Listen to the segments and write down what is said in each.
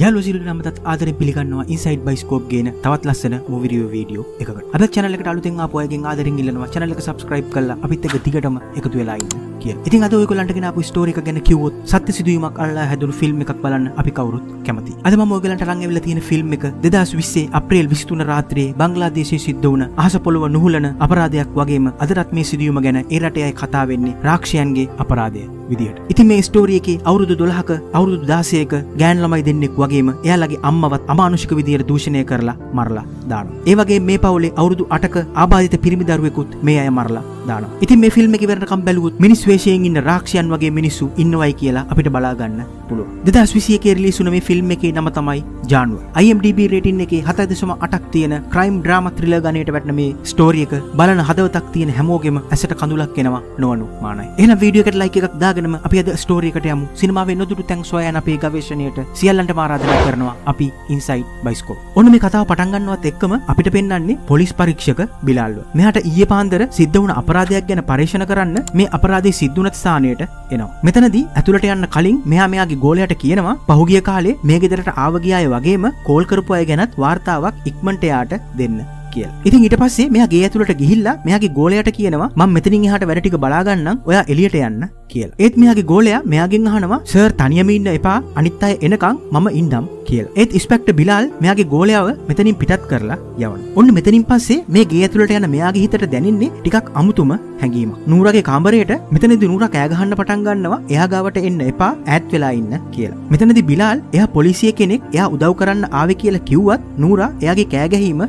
යාලුසිරට නමතත් ආදර පිළිගන්නවා inside bioscope ගේන තවත් ලස්සන මොවිරියෝ වීඩියෝ එකට අද චනලක අලුතෙන් ආපුයගෙන් ආදරින් ඉල්ලනවා චනලක සබස්ක්‍රයිබ් කල්ලා අපිත් එක දිගටම එකතු වෙලායින්න කිය ඉතින් අද ඔයගලන්ටගෙන අප ස්ටෝරික ගැන කිවොත් සත්‍ය සිදුවීමක් අල්ලා හැදුණු ෆිල්ම් එකක් බලන්න අපි කවුරුත් කැමති අද ම ඔයගලන්ට රංගවෙල තියෙන ෆිල්ම් එක දෙදස් විස්සේ අප්‍රේල් විස්තුන රාත්‍රයේ බංගලාදේශය සිද්ධ වන අහස පොළුව නුහලන අපරාධයක් වගේම අදරත් මේ සිදුවීම ගැන ඒරටයයි කතා වෙන්නේ රාක්ෂයන්ගේ අපරාධය. විදිට ඉතින් මේ ස්ටෝරියකේ අවුරුදු දොළහක අවුරුදු දාසයක ගෑන් ළමයි දෙන්නෙක් වගේම එයාලගේ අම්මවත් අමානුෂික විදියට දූෂණය කරලා මරලා දාන. ඒ වගේ මේ පවුලේ අවුරුදු අටක ආබාධිත පිරිමි දරුවෙකුත් මේ අය මරලා දාන. ඉතින් මේ ෆිල්ම් එක ඉවරනකම් බැලුවොත් මිනිස් වේශයෙන් ඉන්න රාක්ෂයන් වගේ මිනිස්සු ඉන්නවයි කියලා අපිට බලා ගන්න පුළුවන්. 2021 රිලීස් වුණ මේ ෆිල්ම් එකේ නම තමයි ජානුව. IMDb රේටින් එකේ 7.8ක් තියෙන ක්‍රයිම් ඩ්‍රාමා ත්‍රිලර් ගණයට වැටෙන මේ ස්ටෝරි එක බලන හදවතක් තියෙන හැමෝගෙම ඇසට කඳුලක් එනවා නොවනු මානයි. එහෙනම් වීඩියෝ එකට ලයික් එකක් දාගෙනම අපි අද ස්ටෝරි එකට යමු. සිනමාවේ නොදුටු තැන් සොයන අපේ ගවේෂණයට සියල්ලන්ට ආරාධනා කරනවා අපි ඉන්සයිඩ් බයිස්කෝප්. ඔන්න මේ කතාව පටන් ගන්නවත් එක්කම අපිට පෙන්වන්නේ පොලිස් පරීක්ෂක බිලාල්ව. මෙයාට ඊයේ පාන්දර සිද්ධ වුණ අපරාධයක් ගැන පරීක්ෂණ කරන්න මේ අපරාධය සිද්ධ වුණ ස්ථානයට එනවා. මෙතනදී ඇතුළට යන්න කලින් මෙයා මෙයාගේ ගෝලයට කියනවා පහුගිය කාලේ මේ ගෙදරට ආව ගිය අය වගේම කෝල් කරපු අය ගැනත් වාර්තාවක් ඉක්මනට යාට දෙන්න. කියලා. ඉතින් ඊට පස්සේ මෙයා ගේ ඇතුළට ගිහිල්ලා මෙයාගේ ගෝලයට කියනවා මම මෙතනින් එහාට වැඩ ටික බලාගන්නම් ඔයා එළියට යන්න කියලා. ඒත් මෙයාගේ ගෝලයා මෙයාගෙන් අහනවා සර් තනියම ඉන්න එපා අනිත් අය එනකන් මම ඉන්නම් කියලා. ඒත් ඉස්පෙක්ටර් බිලාල් මෙයාගේ ගෝලයාව මෙතනින් පිටත් කරලා යවනවා. ඔන්න මෙතනින් පස්සේ මේ ගේ ඇතුළට යන මෙයාගේ හිතට දැනෙන්නේ ටිකක් අමුතුම හැඟීමක්. නූරගේ කාමරයට මෙතනදී නූරා කෑ ගහන්න පටන් ගන්නවා එයා ගාවට එන්න එපා ඈත් වෙලා ඉන්න කියලා. මෙතනදී බිලාල් එයා පොලිසිය කෙනෙක් එයා උදව් කරන්න ආවේ කියලා කිව්වත් නූරා එයාගේ කෑ ගැහීම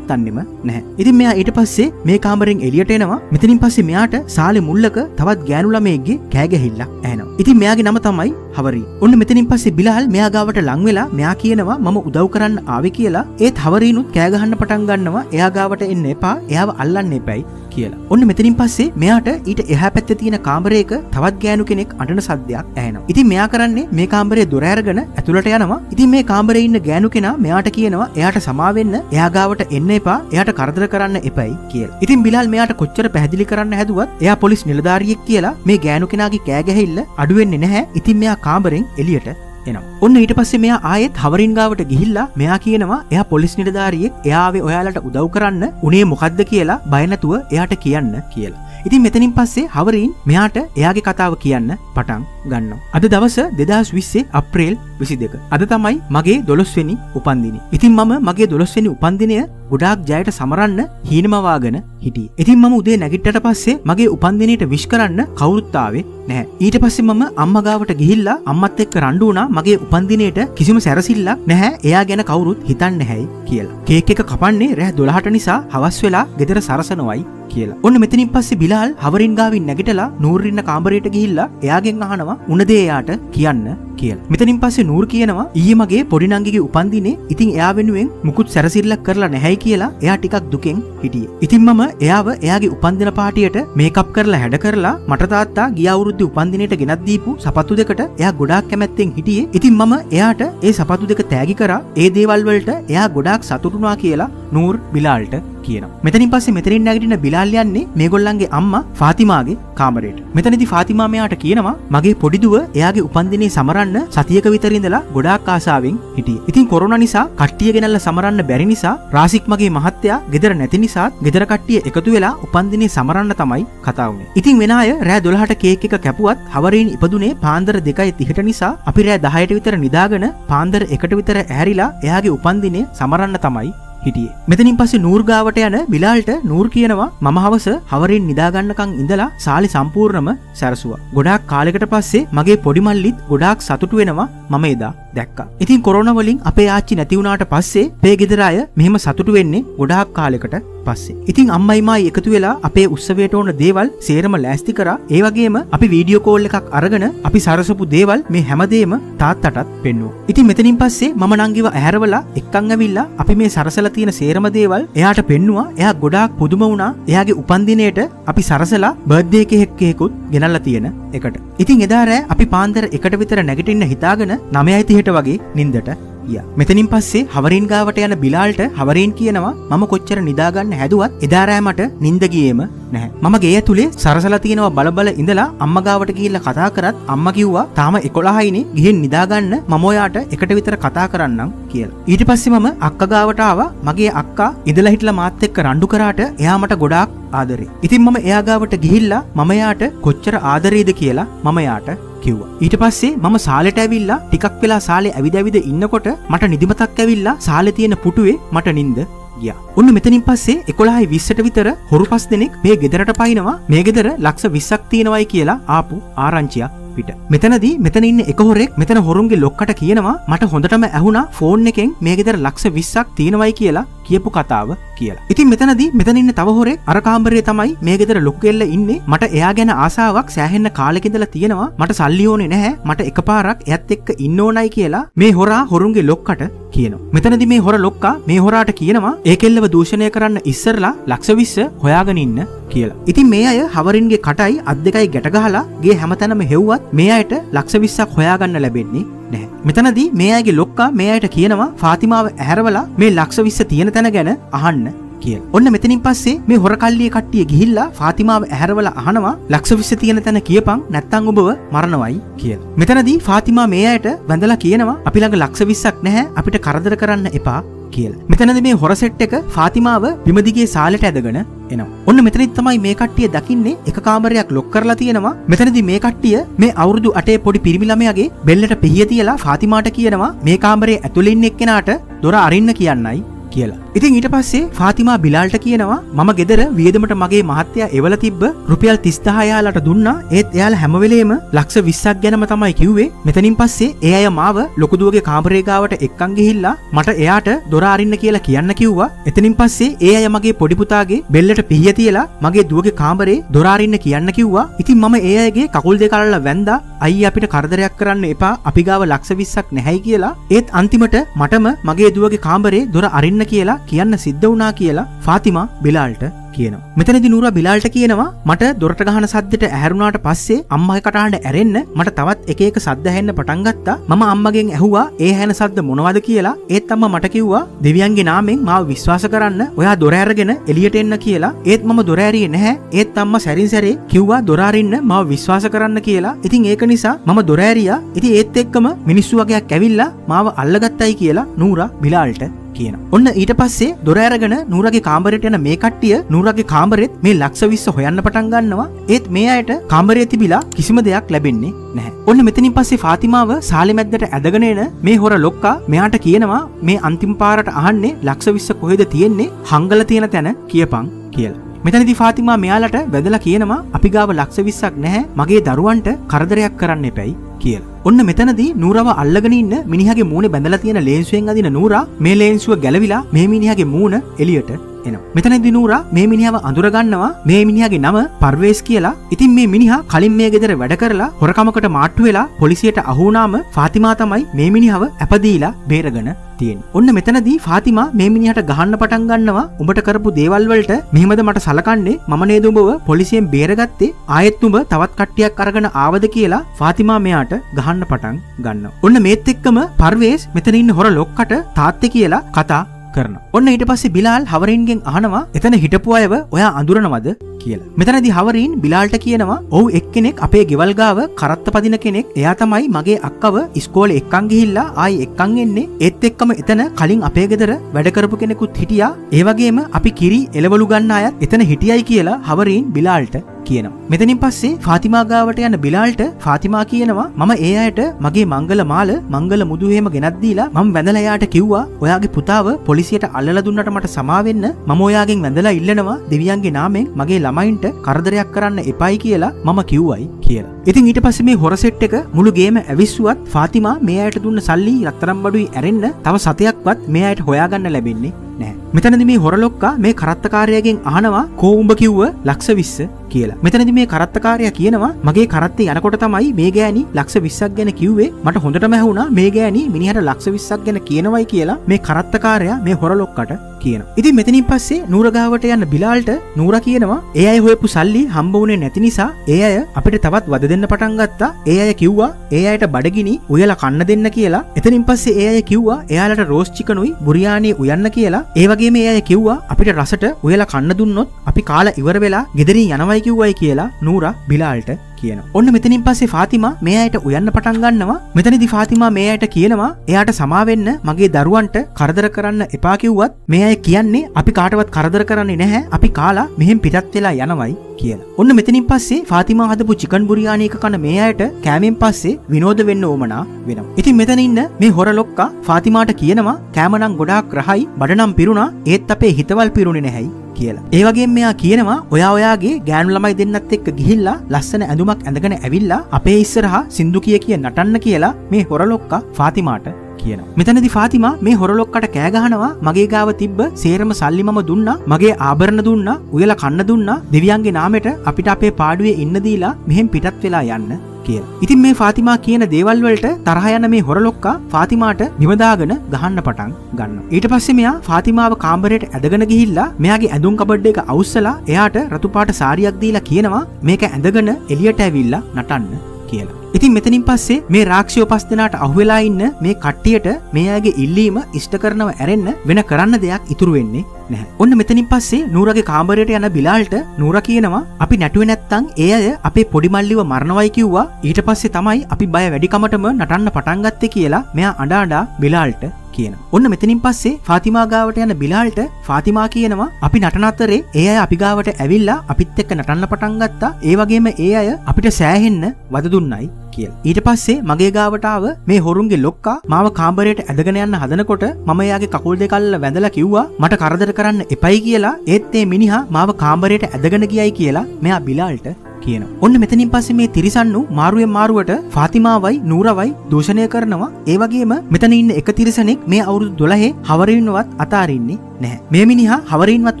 නවත්තන්නෙම නැහැ. ඉතින් මෙයා ඊට පස්සේ මේ කාමරෙන් එළියට එනවා. මෙතනින් පස්සේ මෙයාට සාලේ මුල්ලක තවත් ගෑනු ළමයෙක්ගේ කෑ ගැහිල්ලක් ඇහෙනවා. ඉතින් මෙයාගේ නම තමයි හවරි. ඔන්න මෙතනින් පස්සේ බිලාල් මෙයා ගාවට ලං වෙලා මෙයා කියනවා මම උදව් කරන්න ආවේ කියලා. ඒත් හවරීනුත් කෑ ගහන්න පටන් ගන්නවා එයා ගාවට එන්න එපා. එයාව අල්ලන්න එපයි. කියලා. ඔන්න මෙතනින් පස්සේ මෙයාට ඊට එහා පැත්තේ තියෙන කාමරයක තවත් ගෑනු කෙනෙක් අඬන සද්දයක් ඇහෙනවා. ඉතින් මෙයා කරන්නේ මේ කාමරේ දොර අරගෙන ඇතුළට යනවා. ඉතින් මේ කාමරේ ඉන්න ගෑනු කෙනා මෙයාට කියනවා එයාට සමා වෙන්න එයා ගාවට එන්න එපා. එයාට කරදර කරන්න එපයි කියලා. ඉතින් බිලාල් මෙයාට කොච්චර පැහැදිලි කරන්න හැදුවත් එයා පොලිස් නිලධාරියෙක් කියලා මේ ගෑනු කෙනාගේ කෑ ගැහිල්ල අඩු වෙන්නේ නැහැ. ඉතින් මෙයා කාමරෙන් එළියට එනවා. ඔන්න ඊට පස්සේ මෙයා ආයෙත් හවරින් ගාවට ගිහිල්ලා මෙයා කියනවා එයා පොලිස් නිලධාරියෙක් එයාවේ ඔයාලට උදව් කරන්න උනේ මොකද්ද කියලා බය නැතුව එයාට කියන්න කියලා. ඉතින් මෙතනින් පස්සේ හවරින් මෙයාට එයාගේ කතාව කියන්න පටන් ගන්නවා. අද දවස 2020 අප්‍රේල් 22. අද තමයි මගේ 12 වෙනි උපන්දිනය. ඉතින් මම මගේ 12 වෙනි උපන්දිනය ගොඩාක් ජයට සමරන්න හීනමවාගෙන හිටියේ. ඉතින් මම උදේ නැගිට්ටට පස්සේ මගේ උපන්දිනයට විශ් කරන්න කවුරුත් ආවේ නැහැ. ඊට පස්සේ මම අම්මා ගාවට ගිහිල්ලා අම්මත් එක්ක රණ්ඩු වුණා මගේ උපන්දිනයට කිසිම සැරසිල්ලක් නැහැ. එයා ගැන කවුරුත් හිතන්නේ නැහැයි කියලා. කේක් එක කපන්නේ රෑ 12ට නිසා හවස් වෙලා ගෙදර සරසනවයි කියලා. ඔන්න මෙතනින් පස්සේ බිලාල් හවරින් ගාවින් නැගිටලා නූර්රින්න කාමරයට ගිහිල්ලා එයාගෙන් අහනවා උනදේ එයාට කියන්න කියලා. මෙතනින් පස්සේ නූර් කියනවා ඊයේ මගේ පොඩි නංගිගේ උපන්දිනේ ඉතින් එයා වෙනුවෙන් මුකුත් සැරසිල්ලක් කරලා නැහැයි කියලා එයා ටිකක් දුකෙන් හිටියේ. ඉතින් මම එයාව එයාගේ උපන්දින පාටියට මේකප් කරලා හැඩ කරලා මට තාත්තා ගිය අවුරුද්දේ උපන්දිනේට ගෙනත් දීපු සපත්තු දෙකට එයා ගොඩාක් කැමැත්තෙන් හිටියේ. ඉතින් මම එයාට ඒ සපත්තු දෙක තෑගි කරා ඒ දේවල් වලට එයා ගොඩාක් සතුටුනා කියලා නූර් බිලාල්ට කියනවා. මෙතනින් පස්සේ මෙතනින් නැගිටින බිලාල් යන්නේ මේගොල්ලන්ගේ අම්මා ෆාතිමාගේ කාමරයට. මෙතනදී ෆාතිමා මෙයාට කියනවා මගේ පොඩි දුව එයාගේ උපන්දිනේ සමරන්න සතියක විතර ඉඳලා ගොඩාක් ආසාවෙන් හිටියේ. ඉතින් කොරෝනා නිසා කට්ටිය ගෙනල්ලා සමරන්න බැරි නිසා රාසික් මගේ මහත්තයා ගෙදර නැති නිසාත් ගෙදර කට්ටිය එකතු වෙලා උපන්දිනේ සමරන්න තමයි කතා වුනේ. ඉතින් වෙන අය රෑ 12ට කේක් එක කැපුවත් හවරින් ඉපදුනේ පාන්දර 2:30ට නිසා අපි රෑ 10ට විතර නිදාගෙන පාන්දර 1ට විතර ඇහැරිලා එයාගේ උපන්දිනේ සමරන්න තමයි හිටියේ. මෙතනින් පස්සේ නූර් ගාවට යන බිලාල්ට නූර් කියනවා මම හවස හවරෙන් නිදාගන්නකම් ඉඳලා සාලි සම්පූර්ණම සැරසුවා. ගොඩාක් කාලෙකට පස්සේ මගේ පොඩි මල්ලිත් ගොඩාක් සතුටු වෙනවා මම එදා දැක්කා. ඉතින් කොරෝනා වලින් අපේ ආච්චි නැති වුණාට පස්සේ අපේ ගෙදර අය මෙහෙම සතුටු වෙන්නේ ගොඩාක් කාලෙකට පස්සේ. ඉතින් අම්මයි මායි එකතු වෙලා අපේ උත්සවයට ඕන දේවල් සේරම ලෑස්ති කරා. ඒ වගේම අපි වීඩියෝ කෝල් එකක් අරගෙන අපි සරසපු දේවල් මේ හැමදේම තාත්තටත් පෙන්නුවා. ඉතින් මෙතනින් පස්සේ මම නංගිව ඇහැරවලා එක්කන් ඇවිල්ලා අපි මේ සරසලා තියෙන සේරම දේවල් එයාට පෙන්නුවා. එයා ගොඩාක් පුදුම වුණා. එයාගේ උපන්දිනේට අපි සරසලා බර්ත්ඩේ කේක් එකකුත් ගෙනල්ලා තියෙන එකට. ඉතින් එදා රෑ අපි පාන්දර එකට විතර නැගිටින්න හිතාගෙන 9:30ට වගේ නින්දට ය මෙතනින් පස්සේ හවරින් ගාවට යන බිලාල්ට හවරෙන් කියනවා මම කොච්චර නිදාගන්න හැදුවත් එදාරෑමට නින්දගියේම නැහැ මම ගේ ඇතුළේ සරසලා තියෙනවා බලබල ඉඳලා අම්ම ගාවට ගිහිල්ලා කතා කරත් අම්ම කිව්වා තාම 11යිනේ ගිහින් නිදාගන්න මම ඔයාට එකට විතර කතා කරන්නම් කියලා. ඊට පස්සේ මම අක්ක ගාවට ආවා මගේ අක්කා ඉඳලා හිටලා මාත් එක්ක රණ්ඩු කරාට එයා මට ගොඩාක් ආදරේ. ඉතින් මම එයා ගාවට ගිහිල්ලා මම එයාට කොච්චර ආදරේද කියලා මම එයාට කිව්වා. ඊට පස්සේ මම සාලෙට ඇවිල්ලා ටිකක් වෙලා සාලේ ඇවිද ඇවිද ඉන්නකොට මට නිදිමතක් ඇවිල්ලා සාලේ තියෙන පුටුවේ මට නිින්ද ගියා. ඔන්න මෙතනින් පස්සේ 11යි 20ට විතර හොරු පස් දෙනෙක් මේ ගෙදරට පයින්නවා. මේ ගෙදර ලක්ෂ 20ක් තියෙනවයි කියලා ආපු ආරංචියක් පිට. මෙතනදී මෙතන ඉන්න එක හොරෙක් මෙතන හොරුන්ගේ ලොක්කට කියනවා මට හොඳටම ඇහුණා ෆෝන් එකෙන් මේ ගෙදර ලක්ෂ 20ක් තියෙනවයි කියලා කියපු කතාව කියලා. ඉතින් මෙතනදී මෙතන ඉන්න තව හොරෙක් අර කාමරේ තමයි මේ ගෙදර ලොකු කෙල්ල ඉන්නේ. මට එයා ගැන ආසාවක් සෑහෙන්න කාලෙක ඉඳලා තියෙනවා. මට සල්ලි ඕනේ නැහැ. මට එකපාරක් එයත් එක්ක ඉන්න ඕනයි කියලා මේ හොරා හොරුන්ගේ ලොක්කට කියනවා. මෙතනදී මේ හොර ලොක්කා මේ හොරාට කියනවා ඒ කෙල්ලව දූෂණය කරන්න ඉස්සරලා ලක්ෂ 20 හොයාගෙන ඉන්න කියලා. ඉතින් මේ අය හවරින්ගේ කටයි අත් දෙකයි ගැට ගහලා ගේ හැමතැනම හෙව්වත් මේ අයට ලක්ෂ 20ක් හොයාගන්න ලැබෙන්නේ නැහැ. මෙතනදී මේ අයගේ ලොක්කා මේ අයට කියනවා ෆාතිමාව ඇහැරවලා මේ ලක්ෂ 20 තියෙන තැන ගැන අහන්න කිය. ඔන්න මෙතනින් පස්සේ මේ හොරකල්ලිය කට්ටිය ගිහිල්ලා ෆාතිමාව ඇහැරවලා අහනවා ලක්ෂ 20 තියෙන තැන කියපන් නැත්තම් ඔබව මරණවයි කියලා. මෙතනදී ෆාතිමා මේ අයට වැඳලා කියනවා අපි ළඟ ලක්ෂ 20ක් නැහැ අපිට කරදර කරන්න එපා කියලා. මෙතනද මේ හොර සෙට් එක ෆාතිමාව බිමදිගේ සාලට ඇදගෙන එනවා. ඔන්න මෙතනින් තමයි මේ කට්ටිය දකින්නේ එක කාමරයක් ලොක් කරලා තියෙනවා. මෙතනදී මේ කට්ටිය මේ අවුරුදු 8 පොඩි පිරිමි ළමයාගේ බෙල්ලට පිහිය තියලා ෆාතිමාට කියනවා මේ කාමරේ ඇතුළේ ඉන්න එක්කෙනාට දොර අරින්න කියන්නයි කියලා. ඉතින් ඊට පස්සේ ෆාතිමා බිලාල්ට කියනවා මම ගෙදර වියදමට මගේ මහත්තයා එවල තිබ්බ රුපියල් 30000 යාලට දුන්නා. ඒත් එයාලා හැම වෙලේම ලක්ෂ 20ක් ගැනම තමයි කිව්වේ. මෙතනින් පස්සේ ඒ අය මාව ලොකු දුවගේ කාමරේ ගාවට එක්කන් ගිහිල්ලා මට එයාට දොර අරින්න කියලා කියන්න කිව්වා. එතනින් පස්සේ ඒ අය මගේ පොඩි පුතාගේ බෙල්ලට පිහිය තියලා මගේ දුවගේ කාමරේ දොර අරින්න කියන්න කිව්වා. ඉතින් මම ඒ අයගේ කකුල් දෙක අල්ලලා වැන්දා අයිය අපිට කරදරයක් කරන්න එපා. අපි ගාව ලක්ෂ 20ක් නැහැයි කියලා. ඒත් අන්තිමට මටම මගේ දුවගේ කාමරේ දොර අරින්න කියලා කියන්න සිද්ධ වුණා කියලා ෆාතිමා බිලාල්ට කියනවා. මෙතනදි නූරා බිලාල්ට කියනවා මට දොරට ගහන සද්දට ඇහැරුණාට පස්සේ අම්මගේ කටහඬ ඇරෙන්න මට තවත් එක එක සද්ද ඇහෙන්න පටන් ගත්තා. මම අම්මගෙන් ඇහුවා ඒ ඇහෙන සද්ද මොනවද කියලා. ඒත් අම්මා මට කිව්වා දෙවියන්ගේ නාමයෙන් මාව විශ්වාස කරන්න ඔයා දොර ඇරගෙන එළියට එන්න කියලා. ඒත් මම දොර ඇරියේ නැහැ. ඒත් අම්මා සැරින් සැරේ කිව්වා දොර අරින්න මාව විශ්වාස කරන්න කියලා. ඉතින් ඒක නිසා මම දොර ඇරියා. ඉතින් ඒත් එක්කම මිනිස්සු වගේක් ඇවිල්ලා මාව අල්ලගත්තයි කියලා නූරා බිලාල්ට කියන. ඔන්න ඊට පස්සේ දොර ඇරගෙන නූරගේ කාමරයට යන මේ කට්ටිය නූරගේ කාමරෙත් මේ ලක්ෂ 20 හොයන්න පටන් ගන්නවා. ඒත් මේ අයට කාමරයේ තිබිලා කිසිම දෙයක් ලැබෙන්නේ නැහැ. ඔන්න මෙතනින් පස්සේ ෆාතිමාව සාලෙ මැද්දට ඇදගෙන එන මේ හොර ලොක්කා මෙයාට කියනවා මේ අන්තිම පාරට අහන්නේ ලක්ෂ 20 කොහෙද තියෙන්නේ? හංගල තියෙන තැන කියපන් කියලා. මෙතනදි ෆාතිමා මෙයාලට වැදලා කියනවා අපි ගාව ලක්ෂ 20ක් නැහැ මගේ දරුවන්ට කරදරයක් කරන්න එපැයි කියලා. ඔන්න මෙතනදී නූරව අල්ලගෙන ඉන්න මිනිහගේ මූණේ බැඳලා තියෙන ලේන්සුවෙන් අදින නූරා මේ ලේන්සුව ගැලවිලා මේ මිනිහගේ මූණ එළියට එනවා. මෙතනදී නූරා මේ මිනිහව අඳුරගන්නවා මේ මිනිහගේ නම පර්වේස් කියලා. ඉතින් මේ මිනිහා කලින් මේ ගෙදර වැඩ කරලා හොරකමකට මාට්ටු වෙලා පොලිසියට අහු වුණාම ෆාතිමා තමයි මේ මිනිහව ඇපදීලා බේරගෙන තියෙන. ඔන්න මෙතනදී ෆාතිමා මේ මිනිහට ගහන්න පටන් ගන්නවා උඹට කරපු දේවල් වලට මෙහෙමද මට සලකන්නේ මම නේද උඹව පොලිසියෙන් බේරගත්තේ ආයෙත් උඹ තවත් කට්ටියක් අරගෙන ආවද කියලා ෆාතිමා මෙයාට ගහන්න පටන් ගන්නවා. ඔන්න මේත් එක්කම පර්වේස් මෙතන ඉන්න හොර ලොක්කට තාත්තේ කියලා කතා කරන. ඔන්න ඊට පස්සේ බිලාල් හවරින්ගෙන් අහනවා එතන හිටපු අයව ඔයා අඳුරනවද කියලා. මෙතනදී හවරින් බිලාල්ට කියනවා ඔව් එක්කෙනෙක් අපේ ගෙවල් ගාව කරත්ත පදින කෙනෙක් එයා තමයි මගේ අක්කව ඉස්කෝලේ එක්කන් ගිහිල්ලා ආයි එක්කන් එන්නේ ඒත් එක්කම එතන කලින් අපේ ගෙදර වැඩ කරපු කෙනෙකුත් හිටියා ඒ වගේම අපි කිරි එලවලු ගන්න අයත් එතන හිටියයි කියලා හවරින් බිලාල්ට කියනවා. මෙතනින් පස්සේ ෆාතිමා ගාවට යන බිලාල්ට ෆාතිමා කියනවා මම ඒ අයට මගේ මංගල මාල මංගල මුදුහෙම ගෙනත් දීලා මම වැඳලා එයාට කිව්වා ඔයාගේ පුතාව පොලිසියට අල්ලලා දුන්නට මට සමා වෙන්න මම ඔයාගෙන් වැඳලා ඉල්ලනවා දෙවියන්ගේ නාමයෙන් මගේ ළමයින්ට කරදරයක් කරන්න එපයි කියලා මම කිව්වයි කියලා. ඉතින් ඊට පස්සේ මේ හොර සෙට් එක මුළු ගේම ඇවිස්සුවත් ෆාතිමා මේ අයට දුන්න සල්ලි රත්තරන් බඩුයි ඇරෙන්න තව සතයක්වත් මේ අයට හොයාගන්න ලැබෙන්නේ නැහැ. මෙතනදි මේ හොරලොක්කා මේ කරත්තකාරයාගෙන් අහනවා කෝ උඹ කිව්ව ලක්ෂ 20 කියලා. මෙතනදි මේ කරත්තකාරයා කියනවා මගේ කරත්තේ යනකොට තමයි මේ ගෑණි ලක්ෂ 20ක් ගැන කිව්වේ. මට හොඳටම ඇහුණා මේ ගෑණි මිනිහට ලක්ෂ 20ක් ගැන කියනවයි කියලා මේ කරත්තකාරයා මේ හොරලොක්කට කියන. ඉතින් මෙතනින් පස්සේ නූරගාවට යන්න බිලාල්ට නූර කියනවා ඒ අය හොයපු සල්ලි හම්බ වුණේ නැති නිසා ඒ අය අපිට තවත් වද දෙන්න පටන් ගත්තා. ඒ අය කිව්වා ඒ අයට බඩගිනි උයලා කන්න දෙන්න කියලා. එතනින් පස්සේ ඒ අය කිව්වා එයාලට රෝස් චිකනුයි බුරියානි උයන්න කියලා. ඒ වගේම ඒ අය කිව්වා අපිට රසට උයලා කන්න දුන්නොත් අපි කාලා ඉවර වෙලා ගෙදරින් යනවයි කිව්වයි කියලා නූරා බිලාල්ට. කියන ඔන්න මෙතනින් පස්සේ ෆාතිමා මේ අයට උයන්න පටන් ගන්නවා මෙතනදි ෆාතිමා මේ අයට කියනවා එයාට සමාවෙන්න මගේ දරුවන්ට කරදර කරන්න එපා කිව්වත් මේ අය කියන්නේ අපි කාටවත් කරදර කරන්නේ නැහැ අපි කාලා මෙහෙම පිටත් වෙලා යනවයි කියලා. ඔන්න මෙතනින් පස්සේ ෆාතිමා හදපු චිකන් බුරියානි එක කන මේ අයට කෑමෙන් පස්සේ විනෝද වෙන්න ඕමනා වෙනවා. ඉතින් මෙතන ඉන්න මේ හොර ලොක්කා ෆාතිමාට කියනවා කෑමනම් ගොඩාක් රහයි බඩනම් පිරුණා ඒත් අපේ හිතවල් පිරුණේ නැහැයි කියලා. ඒ වගේම මෙයා කියනවා ඔයා ඔයාගේ ගෑනු ළමයි දෙන්නත් එක්ක ගිහිල්ලා ලස්සන ඇඳුමක් ඇඳගෙන ඇවිල්ලා අපේ ඉස්සරහා සින්දු කිය කිය නටන්න කියලා මේ හොරලොක්කා ෆාතිමාට කියන. මෙතනදි ෆාතිමා මේ හොරලොක්කට කෑගහනවා මගේ ගාව තිබ්බ සේරම සල්ලි මම දුන්නා මගේ ආභරණ දුන්නා උයලා කන්න දුන්නා දෙවියන්ගේ නාමෙට අපිට අපේ පාඩුවේ ඉන්න දීලා මෙහෙන් පිටත් වෙලා යන්න කියලා. ඉතින් මේ ෆාතිමා කියන දේවල් වලට තරහ යන මේ හොරලොක්කා ෆාතිමාට බිමදාගෙන ගහන්න පටන් ගන්නවා. ඊට පස්සේ මෙයා ෆාතිමාව කාමරයට ඇදගෙන ගිහිල්ලා මෙයාගේ ඇඳුම් කබඩ් එක අවුස්සලා එයාට රතු පාට සාරියක් දීලා කියනවා මේක ඇඳගෙන එළියට ඇවිල්ලා නටන්න කියලා. ඉතින් මෙතනින් පස්සේ මේ රාක්ෂයෝ පස් දෙනාට අහුවෙලා ඉන්න මේ කට්ටියට මේ අයගේ ඉල්ලීම ඉෂ්ට කරනව ඇරෙන්න වෙන කරන්න දෙයක් ඉතුරු වෙන්නේ නැහැ. ඔන්න මෙතනින් පස්සේ නූරගේ කාමරයට යන බිලාල්ට නූර කියනවා අපි නැටුවේ නැත්තම් ඒ අය අපේ පොඩි මල්ලිව මරණවයි කිව්වා ඊට පස්සේ තමයි අපි බය වැඩිකමටම නටන්න පටන් ගත්තේ කියලා මෙයා අඬ අඬා බිලාල්ට කියන. ඔන්න මෙතනින් පස්සේ ෆාතිමා ගාවට යන බිලාල්ට ෆාතිමා කියනවා අපි නටන අතරේ ඒ අය අපි ගාවට ඇවිල්ලා අපිත් එක්ක නටන්න පටන් ගත්තා. ඒ වගේම ඒ අය අපිට සෑහෙන්න වද දුන්නයි කියල. ඊට පස්සේ මගේ ගාවටාව මේ හොරුන්ගේ ලොක්කා මාව කාම්බරයට ඇදගෙන යන්න හදනකොට මම යාගේ කකුල් දෙකල්ල වැඳලා කිව්වා මට කරදර කරන්න එපයි කියලා ඒත් ඒ මිනිහා මාව කාම්බරයට ඇදගෙන ගියයි කියලා මෙයා බිලාල්ට කියන. ඔන්න මෙතනින් පස්සේ මේ තිරිසන්නු මාරුවෙන් මාරුවට ෆාතිමාවයි නූරවයි දූෂණය කරනවා. ඒ වගේම මෙතන ඉන්න එක තිරිසනෙක් මේ අවුරුදු 12 හවරින්වත් අතාරින්නේ නැහැ. මේ මිනිහා හවරින්වත්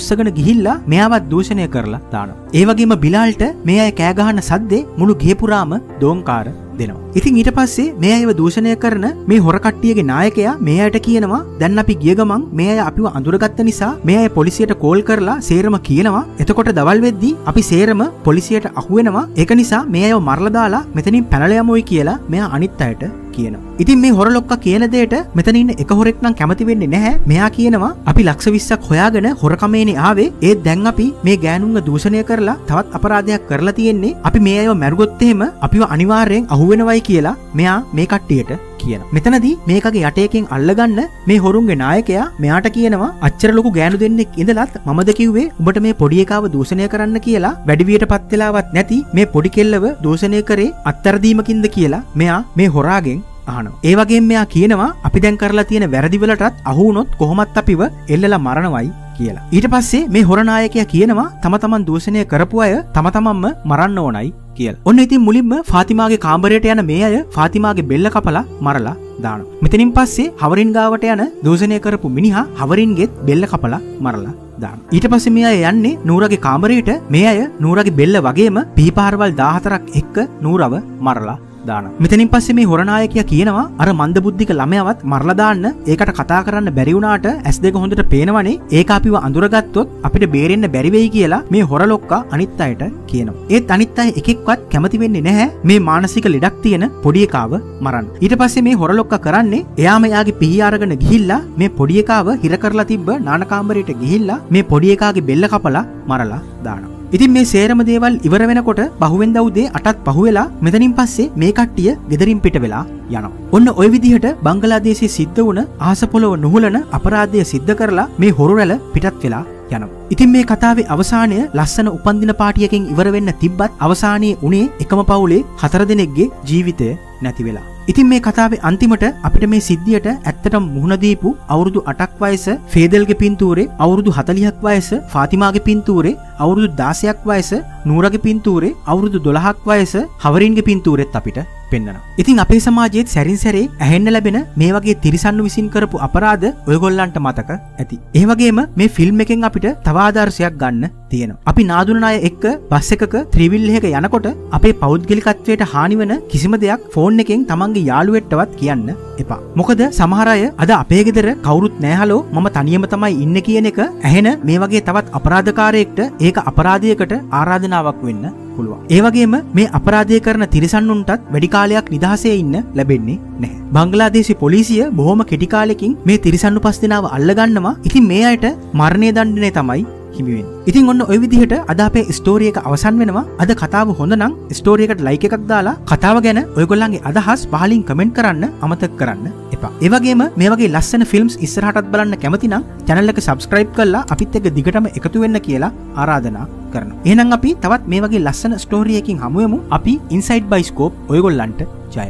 උස්සගෙන ගිහිල්ලා මෙයාවත් දූෂණය කරලා දානවා. ඒ වගේම බිලාල්ට මේ අය කෑ ගහන සද්දේ මුළු ගේ පුරාම දෝංකාර දෙනවා. ඉතින් ඊට පස්සේ මේ අයව දූෂණය කරන මේ හොරකට්ටියගේ නායකයා මේ අයට කියනවා දැන් අපි ගිය ගමන් මේ අය අපිව අඳුරගත්ත නිසා මේ අය පොලිසියට කෝල් කරලා සේරම කියනවා එතකොට දවල් වෙද්දී අපි සේරම පොලිසියට අහුවෙනවා ඒක නිසා මේ අයව මරලා දාලා මෙතනින් පැනලා යමුයි කියලා මෙයා අනිත් අයට කියනවා. ඉතින් මේ හොරලොක්ක කියන දේට මෙතන ඉන්න එක හොරෙක් නම් කැමති වෙන්නේ නැහැ. මෙයා කියනවා අපි ලක්ෂ 20ක් හොයාගෙන හොරකමේනේ ආවේ. ඒත් දැන් අපි මේ ගෑනුන්ව දූෂණය කරලා තවත් අපරාධයක් කරලා තියෙන්නේ. අපි මේ අයව මැරුගොත් එහෙම අපිව අනිවාර්යෙන් අහුවෙනවයි කියලා මෙයා මේ කට්ටියට කියන. මෙතනදී මේකගේ යටයකින් අල්ලගන්න මේ හොරුන්ගේ නායකයා මෙයාට කියනවා අච්චර ලොකු ගෑනු දෙන්නෙක් ඉඳලත් මමද කිව්වේ උඹට මේ පොඩි එකාව දූෂණය කරන්න කියලා වැඩිවියට පත් වෙලාවත් නැති මේ පොඩි කෙල්ලව දූෂණය කරේ අත්තරදීමකින්ද කියලා මෙයා මේ හොරාගෙන් අහනවා. ඒ වගේම මෙයා කියනවා අපි දැන් කරලා තියෙන වැරදිවලටත් අහුනොත් කොහොමත් අපිව එල්ලලා මරණවයි කියලා. ඊට පස්සේ මේ හොරනායකයා කියනවා තම තමන් දූෂණය කරපු අය තම තමන්ම මරන්න ඕනයි කියලා. ඔන්න ඉතින් මුලින්ම ෆාතිමාගේ කාමරයට යන මේ අය ෆාතිමාගේ බෙල්ල කපලා මරලා දානවා. මෙතනින් පස්සේ හවරින් ගාවට යන දූෂණය කරපු මිනිහා හවරින්ගෙත් බෙල්ල කපලා මරලා දාන. ඊට පස්සේ මේ අය යන්නේ නූරගේ කාමරයට මේ අය නූරගේ බෙල්ල වගේම පිහිපාරවල් 14ක් එක්ක නූරව මරලා දාන. මෙතනින් පස්සේ මේ හොරනායකයා කියනවා අර මන්දබුද්ධික ළමයාවත් මරලා දාන්න ඒකට කතා කරන්න බැරි වුණාට ඇස් දෙක හොඳට පේනවනේ ඒක අපිව අඳුරගත්තොත් අපිට බේරෙන්න බැරි වෙයි කියලා මේ හොරලොක්කා අනිත් අයට කියනවා. ඒත් අනිත් අය එකෙක්වත් කැමති වෙන්නේ නැහැ මේ මානසික ලෙඩක් තියෙන පොඩි එකාව මරන්න. ඊට පස්සේ මේ හොරලොක්කා කරන්නේ එයාම එයාගේ පිහි අරගෙන ගිහිල්ලා මේ පොඩි එකාව හිර කරලා තිබ්බ නානකාමරයට ගිහිල්ලා මේ පොඩි එකාගේ බෙල්ල කපලා මරලා දානවා. ඉතින් මේ සේරම දේවල් ඉවර වෙනකොට බහුවෙන් දවුදේ අටත් පහුවෙලා මෙතනින් පස්සේ මේ කට්ටිය ගෙදරින් පිට වෙලා යනවා. ඔන්න ඔය විදිහට බංගලාදේශයේ සිද්ධ වුණ ආසපොලොව නුහුලන අපරාධය සිද්ධ කරලා මේ හොරුරැල පිටත් වෙලා යනවා. ඉතින් මේ කතාවේ අවසානය ලස්සන උපන්දින පාටියකින් ඉවර වෙන්න තිබ්බත් අවසානයේ උනේ එකම පවුලේ හතර දෙනෙක්ගේ ජීවිතය නැති වෙලා. ඉතින් මේ කතාවේ අන්තිමට අපිට මේ සිද්ධියට ඇත්තටම මුහුණ දීපු අවුරුදු 8ක් වයස ෆේදල්ගේ පින්තූරේ අවුරුදු 40ක් වයස ෆාතිමාගේ පින්තූරේ අවුරුදු 16ක් වයස නූරගේ පින්තූරේ අවුරුදු 12ක් වයස හවරින්ගේ පින්තූරෙත් අපිට පෙන්න්නනවා. ඉතින් අපේ සමාජයේත් සැරින් සැරේ ඇහෙන්න ලැබෙන මේ වගේ තිරිසන්නු විසින් කරපු අපරාධ ඔයගොල්ලන්ට මතක ඇති. ඒ වගේම මේ ෆිල්ම් එකෙන් අපිට තව ආදර්ශයක් ගන්න තියෙනවා. අපි නාදුන අය එක්ක බස් එකක ත්‍රිවිල් එකක යනකොට අපේ පෞද්ගලිකත්වයට හානි වෙන කිසිම දෙයක් ෆෝන් එකෙන් තමන්ගේ ඔයගොල්ලන්ගේ යාළුවෙට්ටවත් කියන්න එපා. මොකද සමහර අය අද අපේ ගෙදර කවුරුත් නෑහලෝ මම තනියම තමයි ඉන්න කියන එක ඇහෙන මේ වගේ තවත් අපරාධකාරයෙක්ට ඒක අපරාධයකට ආරාධනාවක් වෙන්න පුළුවන්. ඒවගේම මේ අපරාධය කරන තිරිසන්නුන්ටත් වැඩි කාලයක් නිදහසේ ඉන්න ලැබෙන්නේ නැහැ. බංගලාදේශි පොලිසිය බොහොම කෙටිකාලෙකින් මේ තිරිසන්නු පස් දෙනාව අල්ලගන්නවා ඉතින් මේ අයට මරණය දණ්ඩනය තමයි හිමිවෙන්. ඉතින් ඔන්න ඔය විදිහට අද අපේ ස්ටෝරිය එක අවසන් වෙනවා. අද කතාව හොඳ නම් ස්ටෝරියකට ලයික එකක් දාලා කතාව ගැන ඔයගොල්ලන්ගේ අදහස් පහලින් කමෙන්ට් කරන්න අමතක කරන්න එපා. ඒවගේම මේ වගේ ලස්සන ෆිල්ම්ස් ඉස්සරහටත් බලන්න කැමතිනම් චැනල් එක සබස්ක්‍රයිබ් කරලා අපිත් එක දිගටම එකතු වෙන්න කියලා ආරාධනා කරන එහෙනම් අපි තවත් මේ වගේ ලස්සන ස්ටෝරියකින් හමුවමු අපි ඉන්සයිඩ් බයිස්කෝප් ඔයගොල්ලන්ට ජය.